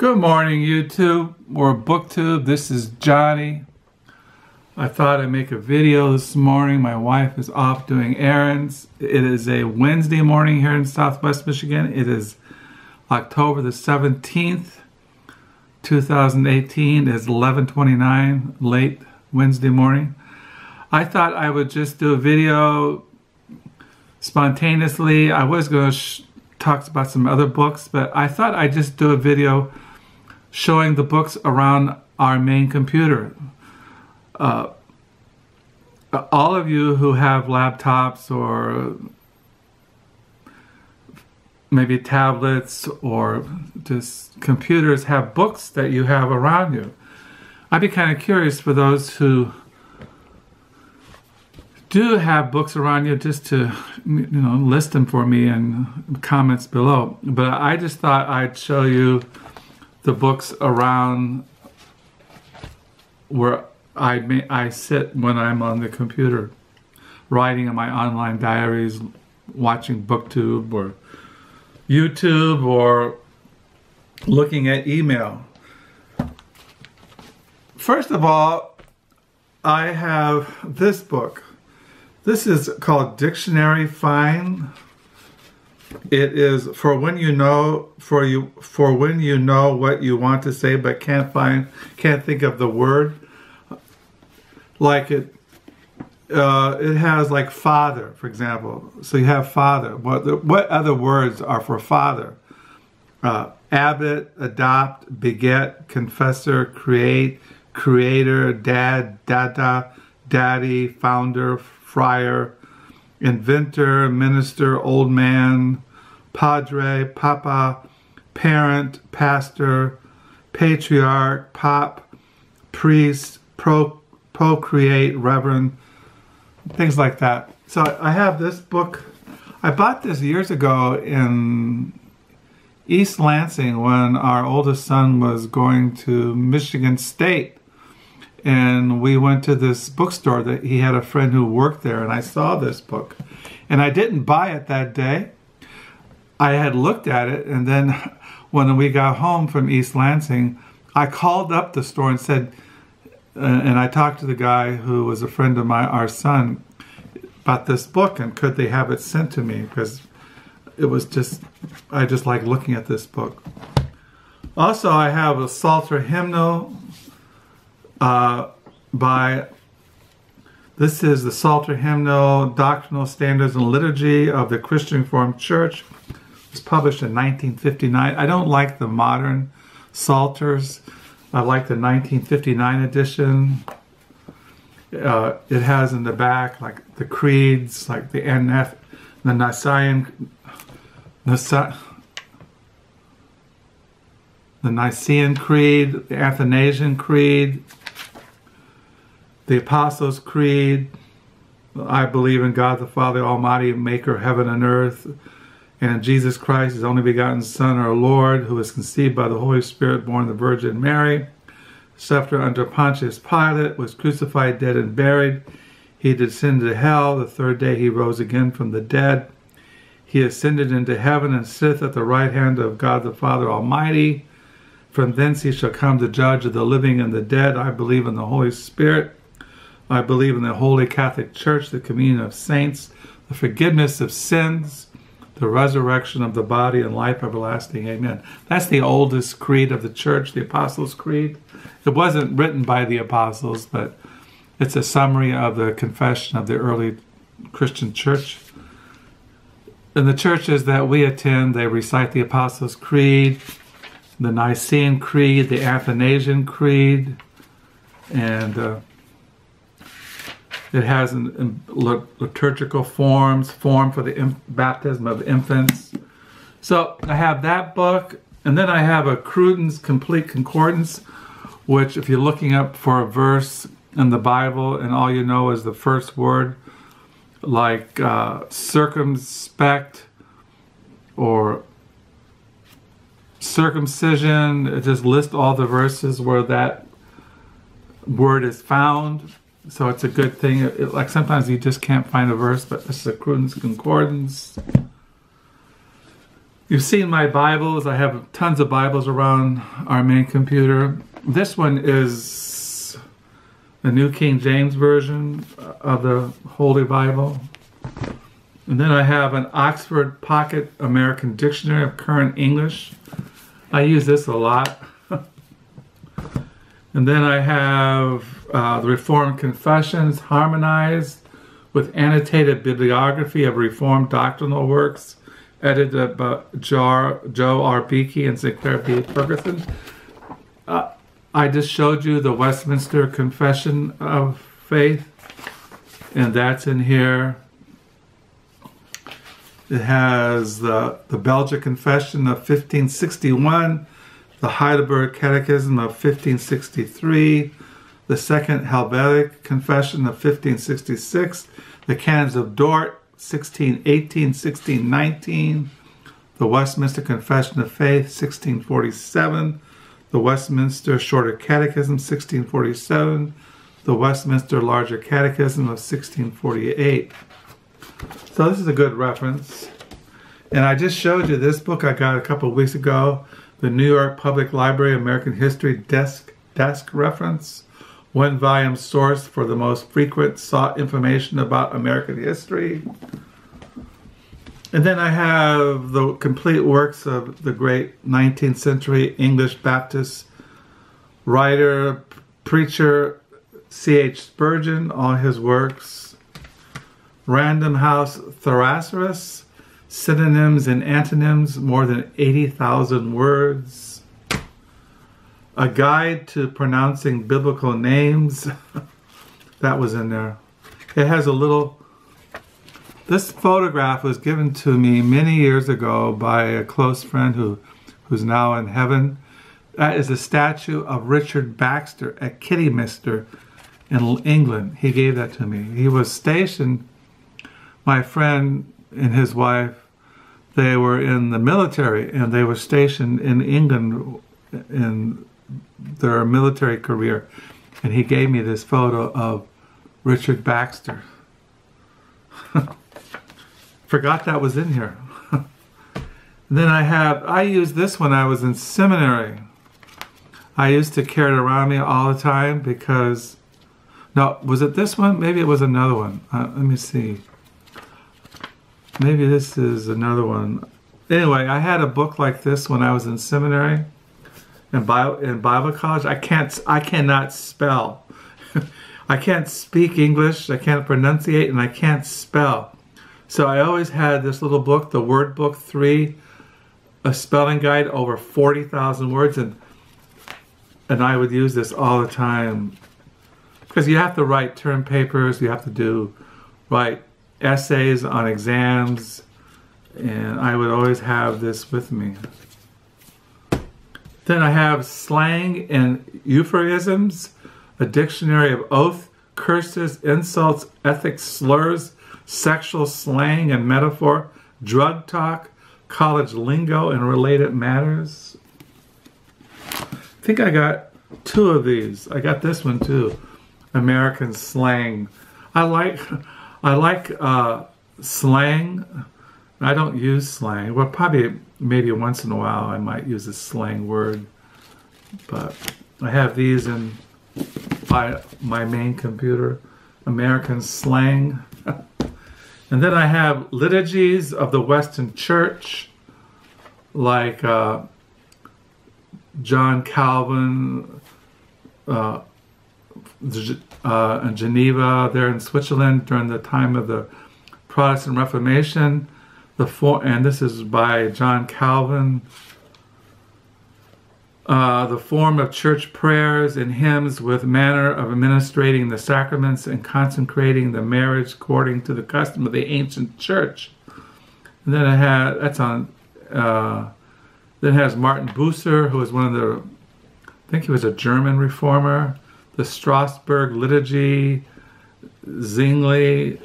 Good morning, YouTube or BookTube. This is Johnny. I thought I'd make a video this morning. My wife is off doing errands. It is a Wednesday morning here in Southwest Michigan. It is October the 17th, 2018. It is 11:29 late Wednesday morning. I thought I would just do a video spontaneously. I was going to talk about some other books, but I thought I'd just do a video showing the books around our main computer. Uh, all of you who have laptops or maybe tablets or just computers have books that you have around you. I'd be kind of curious for those who do have books around you just to you know list them for me in comments below but i just thought i'd show you the books around where I may, I sit when I'm on the computer, writing in my online diaries, watching BookTube or YouTube or looking at email. First of all, I have this book. This is called Dictionary Find it is for when you know for you for when you know what you want to say but can't find can't think of the word. Like it uh, it has like father, for example. So you have father. What what other words are for father? Uh, abbot, adopt, beget, confessor, create, creator, dad, dada, daddy, founder, friar, inventor, minister, old man, padre, papa, parent, pastor, patriarch, pop, priest, pro, procreate, reverend, things like that. So I have this book. I bought this years ago in East Lansing when our oldest son was going to Michigan State and we went to this bookstore that he had a friend who worked there and I saw this book. And I didn't buy it that day. I had looked at it and then when we got home from East Lansing I called up the store and said uh, and I talked to the guy who was a friend of my our son about this book and could they have it sent to me because it was just I just like looking at this book. Also I have a Psalter hymnal uh, by this is the Psalter Hymnal, Doctrinal Standards and Liturgy of the Christian Reformed Church. It was published in 1959. I don't like the modern Psalters. I like the 1959 edition. Uh, it has in the back like the creeds, like the NF, the Nicene, the Nicene Creed, the Athanasian Creed, the Apostles' Creed. I believe in God the Father Almighty, maker of heaven and earth, and Jesus Christ, his only begotten Son, our Lord, who was conceived by the Holy Spirit, born of the Virgin Mary, suffered under Pontius Pilate, was crucified, dead, and buried. He descended to hell. The third day he rose again from the dead. He ascended into heaven and sitteth at the right hand of God the Father Almighty. From thence he shall come to judge of the living and the dead. I believe in the Holy Spirit I believe in the Holy Catholic Church, the communion of saints, the forgiveness of sins, the resurrection of the body, and life everlasting. Amen. That's the oldest creed of the church, the Apostles' Creed. It wasn't written by the apostles, but it's a summary of the confession of the early Christian church. In the churches that we attend, they recite the Apostles' Creed, the Nicene Creed, the Athanasian Creed, and uh, it has liturgical forms, form for the baptism of infants. So I have that book, and then I have a Cruden's Complete Concordance, which if you're looking up for a verse in the Bible and all you know is the first word, like uh, circumspect or circumcision, it just lists all the verses where that word is found so it's a good thing. It, like sometimes you just can't find a verse, but this is a Cruden's Concordance. You've seen my Bibles. I have tons of Bibles around our main computer. This one is the New King James Version of the Holy Bible. And then I have an Oxford Pocket American Dictionary of Current English. I use this a lot. And then I have uh, the Reformed Confessions harmonized with annotated bibliography of Reformed doctrinal works edited by Joel R. Beeke and Sinclair B. Ferguson. Uh, I just showed you the Westminster Confession of Faith, and that's in here. It has the, the Belgic Confession of 1561, the Heidelberg Catechism of 1563, the Second Helvetic Confession of 1566, the Canons of Dort 1618, 1619, the Westminster Confession of Faith, 1647, the Westminster Shorter Catechism, 1647, the Westminster Larger Catechism of 1648. So this is a good reference. And I just showed you this book I got a couple weeks ago, the New York Public Library American History Desk Desk Reference, one volume source for the most frequent sought information about American history. And then I have the complete works of the great 19th century English Baptist writer, preacher C.H. Spurgeon, all his works. Random House Thesaurus, synonyms and antonyms, more than 80,000 words. A guide to pronouncing biblical names, that was in there. It has a little this photograph was given to me many years ago by a close friend who, who's now in heaven. That is a statue of Richard Baxter at Kidderminster in England. He gave that to me. He was stationed, my friend and his wife, they were in the military and they were stationed in England in their military career. And he gave me this photo of Richard Baxter. Forgot that was in here. then I have, I used this when I was in seminary. I used to carry it around me all the time because, no, was it this one? Maybe it was another one. Uh, let me see. Maybe this is another one. Anyway, I had a book like this when I was in seminary in Bible, in Bible college. I can't, I cannot spell. I can't speak English, I can't pronunciate, and I can't spell. So I always had this little book, the Word Book 3, a spelling guide over 40,000 words, and and I would use this all the time because you have to write term papers, you have to do write essays on exams, and I would always have this with me. Then I have slang and euphemisms, a dictionary of oath, curses, insults, ethics, slurs, sexual slang and metaphor, drug talk, college lingo, and related matters. I think I got two of these. I got this one too, American slang. I like, I like uh, slang. I don't use slang. Well, probably maybe once in a while I might use a slang word, but I have these in my, my main computer. American slang. And then I have liturgies of the Western Church, like uh, John Calvin uh, uh, in Geneva, there in Switzerland during the time of the Protestant Reformation. The for- and this is by John Calvin. Uh, the form of church prayers and hymns with manner of administrating the sacraments and consecrating the marriage according to the custom of the ancient church. And then it had that's on. Uh, then has Martin Bucer, who was one of the, I think he was a German reformer. The Strasbourg liturgy, Zwingli,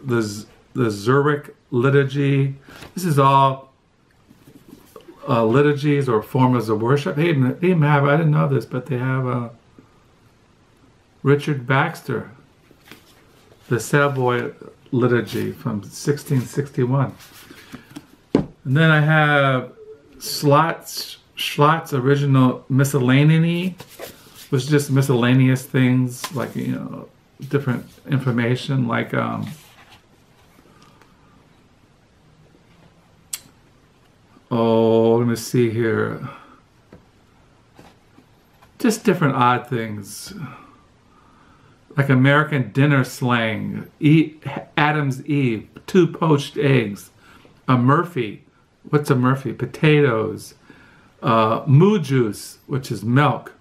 the the Zurich liturgy. This is all uh, liturgies or forms of worship. They even, they even have, I didn't know this, but they have uh, Richard Baxter, the Savoy liturgy from 1661. And then I have Slots, Schott's original miscellany, is just miscellaneous things like, you know, different information like, um, oh, let me see here. Just different odd things. Like American dinner slang, eat Adam's Eve, two poached eggs, a Murphy, what's a Murphy? Potatoes, uh, moo juice, which is milk,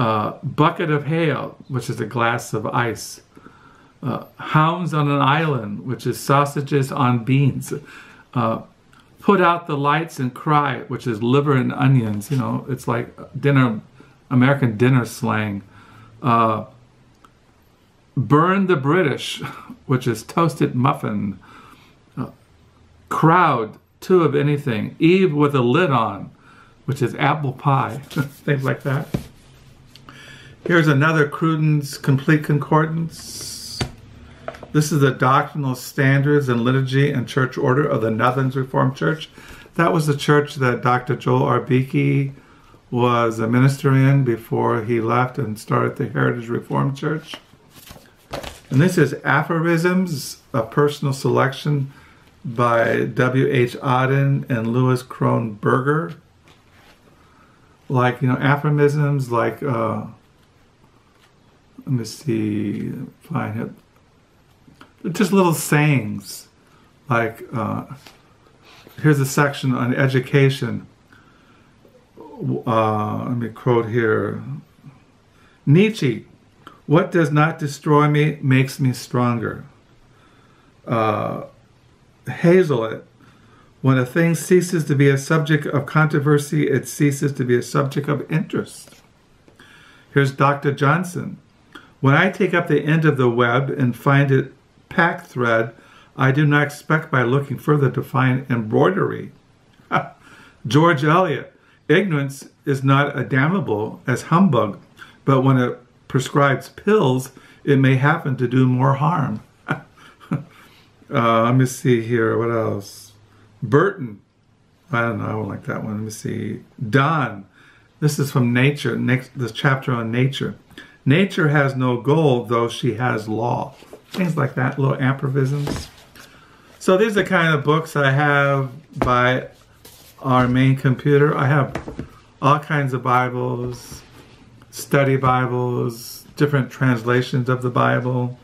uh, bucket of hail, which is a glass of ice, uh, hounds on an island, which is sausages on beans, uh, put out the lights and cry, which is liver and onions. You know, it's like dinner, American dinner slang. Uh, burn the British, which is toasted muffin. Uh, crowd, two of anything. Eve with a lid on, which is apple pie. Things like that. Here's another Cruden's Complete Concordance. This is the doctrinal standards and liturgy and church order of the Netherlands Reformed Church. That was the church that Dr. Joel R. Beeke was a minister in before he left and started the Heritage Reformed Church. And this is Aphorisms, a personal selection by W.H. Auden and Louis Kronenberger. Like, you know, aphorisms like, uh, let me see, find it. Just little sayings. Like, uh, here's a section on education. Uh, let me quote here Nietzsche, what does not destroy me makes me stronger. Uh, Hazlitt, when a thing ceases to be a subject of controversy, it ceases to be a subject of interest. Here's Dr. Johnson. When I take up the end of the web and find it pack thread, I do not expect by looking further to find embroidery. George Eliot, ignorance is not as damnable as humbug, but when it prescribes pills, it may happen to do more harm. Uh, let me see here. What else? Burton. I don't know. I don't like that one. Let me see. Donne. This is from Nature. Next, this chapter on Nature. Nature has no goal, though she has law. Things like that. Little aphorisms. So these are kind of books I have by our main computer. I have all kinds of Bibles, study Bibles, different translations of the Bible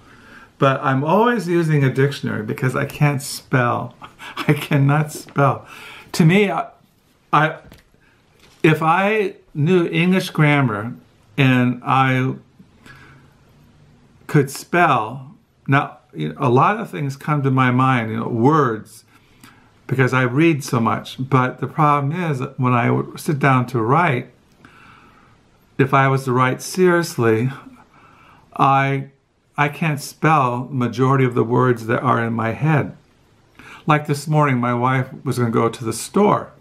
but I'm always using a dictionary because I can't spell. I cannot spell. To me, I, I if I knew English grammar and I could spell, now you know, a lot of things come to my mind, you know, words, because I read so much. But the problem is when I would sit down to write, if I was to write seriously, I I can't spell majority of the words that are in my head. Like this morning, my wife was going to go to the store.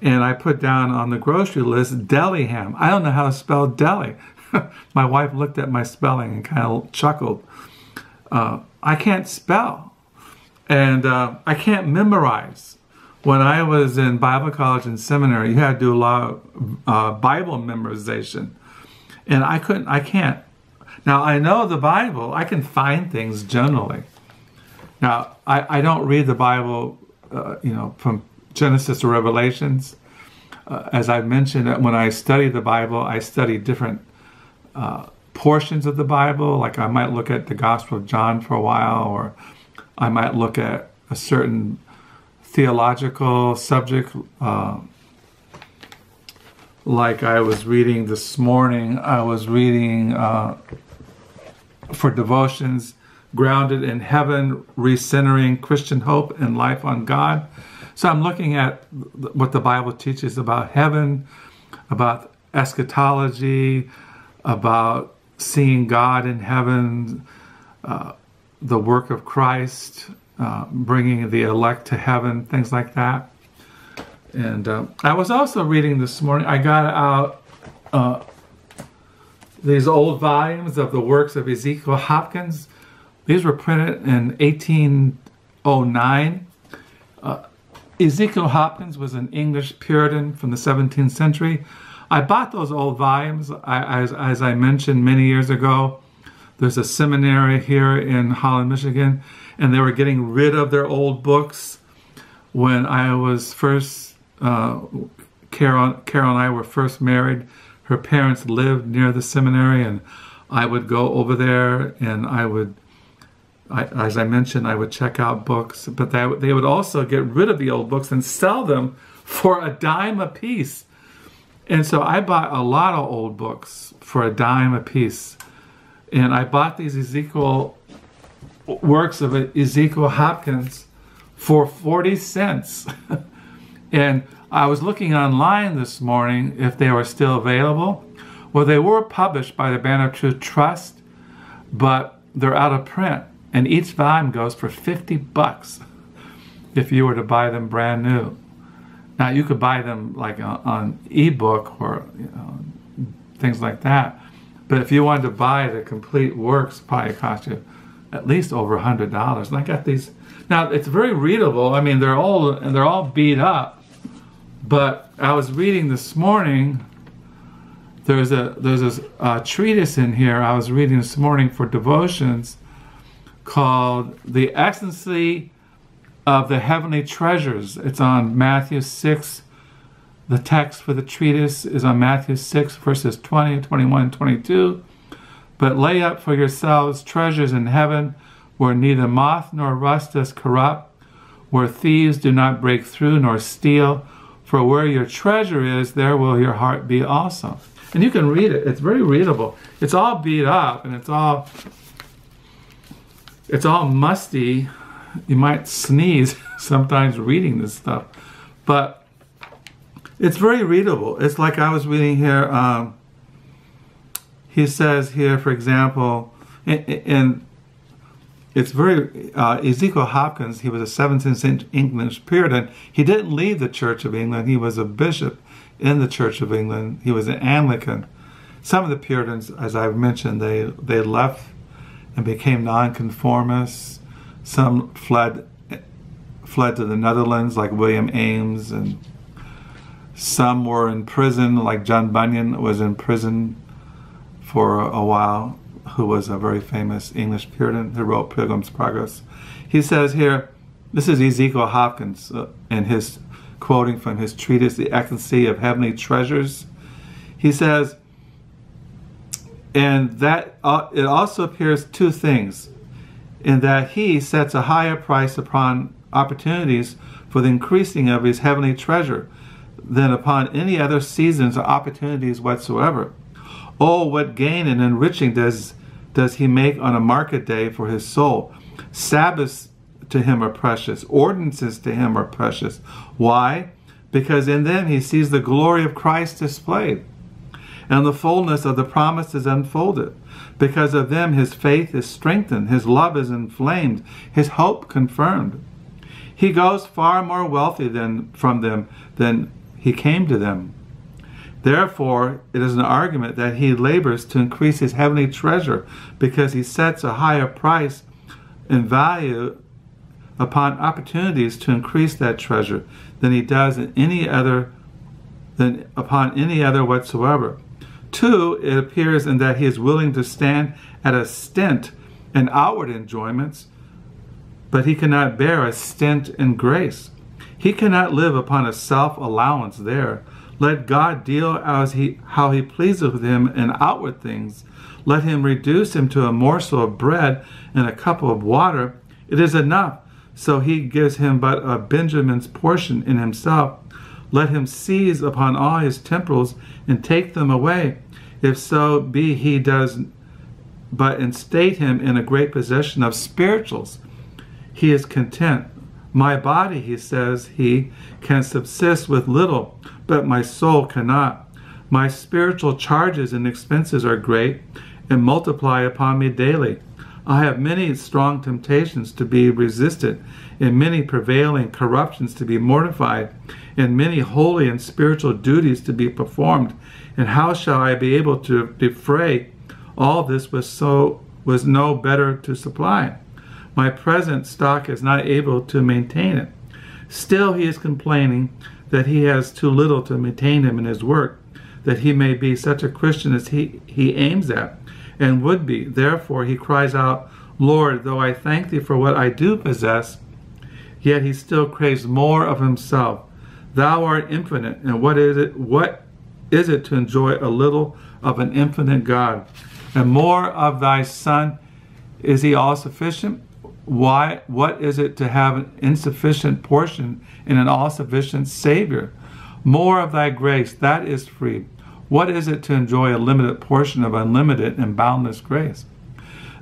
And I put down on the grocery list deli ham. I don't know how to spell deli. my wife looked at my spelling and kind of chuckled. Uh, I can't spell. And uh, I can't memorize. When I was in Bible college and seminary, you had to do a lot of uh, Bible memorization. And I couldn't, I can't. Now, I know the Bible, I can find things generally. Now, I, I don't read the Bible, uh, you know, from Genesis to Revelations. Uh, as I mentioned, when I study the Bible, I study different uh, portions of the Bible. Like I might look at the Gospel of John for a while, or I might look at a certain theological subject. Uh, like I was reading this morning, I was reading uh, for devotions grounded in heaven, recentering Christian hope and life on God. So I'm looking at what the Bible teaches about heaven, about eschatology, about seeing God in heaven, uh, the work of Christ, uh, bringing the elect to heaven, things like that. And uh, I was also reading this morning, I got out uh, these old volumes of the works of Ezekiel Hopkins. These were printed in 1809. Uh, Ezekiel Hopkins was an English Puritan from the 17th century. I bought those old volumes, I, as, as I mentioned many years ago. There's a seminary here in Holland, Michigan, and they were getting rid of their old books. When I was first, uh, Carol, Carol and I were first married, her parents lived near the seminary, and I would go over there and I would I, as I mentioned, I would check out books, but they, they would also get rid of the old books and sell them for a dime a piece. And so I bought a lot of old books for a dime a piece. And I bought these Ezekiel works of Ezekiel Hopkins for 40 cents. and I was looking online this morning if they were still available. Well, they were published by the Banner Truth Trust, but they're out of print and each volume goes for 50 bucks if you were to buy them brand new. Now you could buy them like on, ebook or you know, things like that, but if you wanted to buy the complete works, probably cost you at least over a hundred dollars. And I got these. Now it's very readable. I mean, they're all and they're all beat up. But I was reading this morning. There's a there's a, a treatise in here I was reading this morning for devotions called The Excellency of the Heavenly Treasures. It's on Matthew 6. The text for the treatise is on Matthew 6, verses 20, 21, and 22. But lay up for yourselves treasures in heaven where neither moth nor rust does corrupt, where thieves do not break through nor steal. For where your treasure is, there will your heart be also. And you can read it. It's very readable. It's all beat up and it's all it's all musty. You might sneeze sometimes reading this stuff, but it's very readable. It's like I was reading here. Um, he says here, for example, and it's very uh, Ezekiel Hopkins. He was a 17th century English Puritan. He didn't leave the Church of England. He was a bishop in the Church of England. He was an Anglican. Some of the Puritans, as I've mentioned, they they left and became nonconformists. Some fled fled to the Netherlands, like William Ames, and some were in prison, like John Bunyan was in prison for a while, who was a very famous English Puritan who wrote Pilgrim's Progress. He says here, this is Ezekiel Hopkins uh, in his quoting from his treatise, The Excellency of Heavenly Treasures. He says, and that uh, it also appears two things in that he sets a higher price upon opportunities for the increasing of his heavenly treasure than upon any other seasons or opportunities whatsoever. Oh, what gain and enriching does does he make on a market day for his soul? Sabbaths to him are precious, ordinances to him are precious. Why? Because in them he sees the glory of Christ displayed and the fullness of the promise is unfolded. Because of them, his faith is strengthened, his love is inflamed, his hope confirmed. He goes far more wealthy than from them than he came to them. Therefore, it is an argument that he labors to increase his heavenly treasure because he sets a higher price and value upon opportunities to increase that treasure than he does in any other than upon any other whatsoever. Two, it appears in that he is willing to stand at a stint in outward enjoyments, but he cannot bear a stint in grace. He cannot live upon a self allowance there. Let God deal as he, how he pleases with him in outward things. Let him reduce him to a morsel of bread and a cup of water. It is enough. So he gives him but a Benjamin's portion in himself. Let him seize upon all his temporals and take them away. If so be he does but instate him in a great possession of spirituals, he is content. My body, he says, he can subsist with little, but my soul cannot. My spiritual charges and expenses are great and multiply upon me daily. I have many strong temptations to be resisted, and many prevailing corruptions to be mortified, and many holy and spiritual duties to be performed. And how shall I be able to defray all this was so was no better to supply? My present stock is not able to maintain it. Still, he is complaining that he has too little to maintain him in his work, that he may be such a Christian as he, he aims at and would be. Therefore, he cries out, Lord, though I thank thee for what I do possess, yet he still craves more of himself. Thou art infinite, and what is it what is it to enjoy a little of an infinite God? And more of thy Son, is he all sufficient? Why what is it to have an insufficient portion in an all sufficient Savior? More of thy grace, that is free. What is it to enjoy a limited portion of unlimited and boundless grace?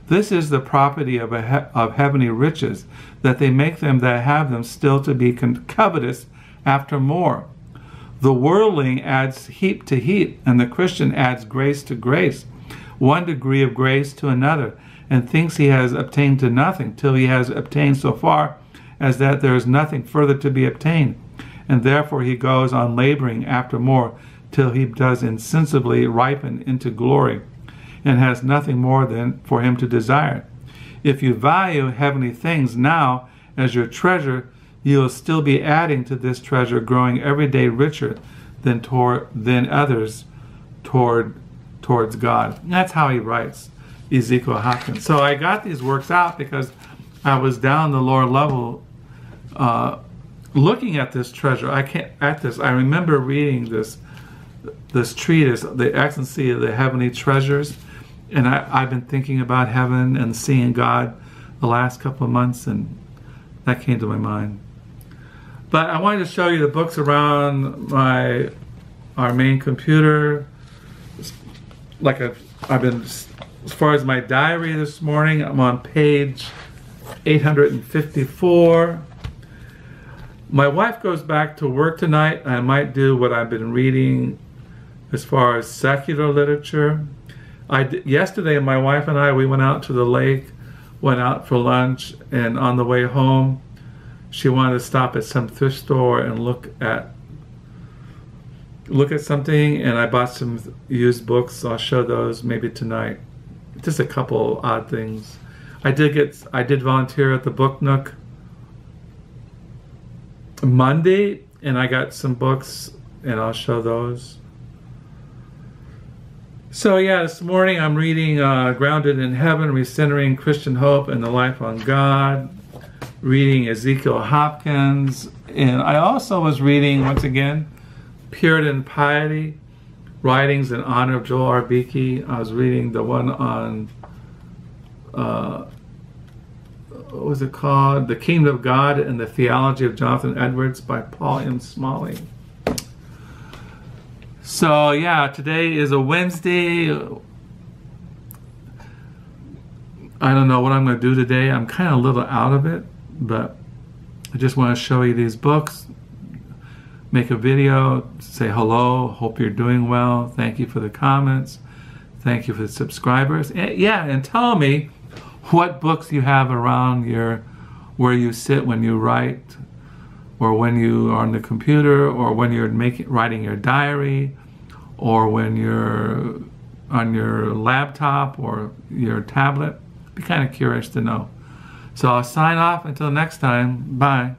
This is the property of, he- of heavenly riches, that they make them that have them still to be con- covetous after more. The worldling adds heap to heap, and the Christian adds grace to grace, one degree of grace to another, and thinks he has obtained to nothing till he has obtained so far as that there is nothing further to be obtained, and therefore he goes on laboring after more till he does insensibly ripen into glory and has nothing more than for him to desire. If you value heavenly things now as your treasure, you will still be adding to this treasure, growing every day richer than toward than others toward towards God. And that's how he writes Ezekiel Hopkins. So I got these works out because I was down the lower level uh, looking at this treasure. I can't at this. I remember reading this this treatise, The Excellency of the Heavenly Treasures and I, I've been thinking about heaven and seeing God the last couple of months, and that came to my mind. But I wanted to show you the books around my our main computer. Like I've, I've been, as far as my diary this morning, I'm on page 854. My wife goes back to work tonight. I might do what I've been reading as far as secular literature. I yesterday, my wife and I we went out to the lake, went out for lunch, and on the way home, she wanted to stop at some thrift store and look at look at something, and I bought some used books. I'll show those maybe tonight. Just a couple odd things. I did get I did volunteer at the Book Nook Monday, and I got some books, and I'll show those. So yeah, this morning I'm reading uh, Grounded in Heaven, Recentering Christian Hope and the Life on God, reading Ezekiel Hopkins, and I also was reading, once again, Puritan Piety, Writings in Honor of Joel R. Beeke. I was reading the one on, uh, what was it called? The Kingdom of God and the Theology of Jonathan Edwards by Paul M. Smalley. So yeah, today is a Wednesday. I don't know what I'm going to do today. I'm kind of a little out of it, but I just want to show you these books, make a video, say hello, hope you're doing well. Thank you for the comments. Thank you for the subscribers. And, yeah, and tell me what books you have around your where you sit when you write or when you are on the computer or when you're making writing your diary or when you're on your laptop or your tablet. Be kind of curious to know. So I'll sign off until next time. Bye.